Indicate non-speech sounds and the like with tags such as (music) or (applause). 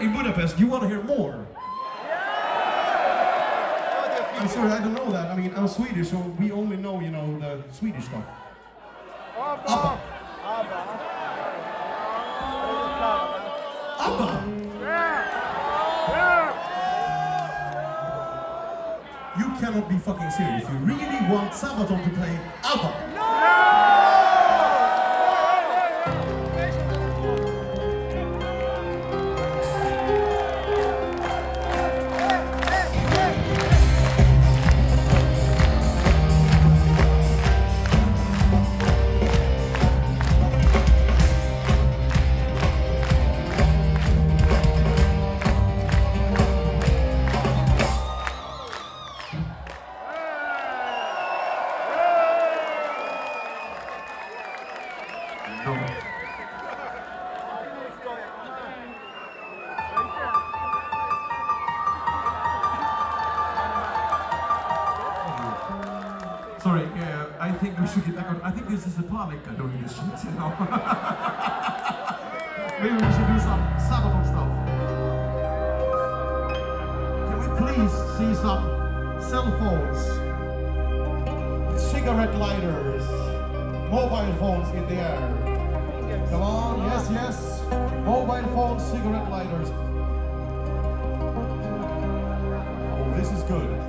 here in Budapest, you want to hear more. I'm sorry, I don't know that. I mean, I'm Swedish, so we only know, you know, the Swedish stuff. ABBA. ABBA. You cannot be fucking serious. You really want Sabaton to play ABBA? Sorry, uh, I think we should get back on. I think this is the Palika doing this shit, you know. (laughs) Maybe we should do some Sabaton stuff. Can we please see some cell phones, cigarette lighters, mobile phones in the air? Come on, yes, yes. Mobile phones, cigarette lighters. Oh, this is good.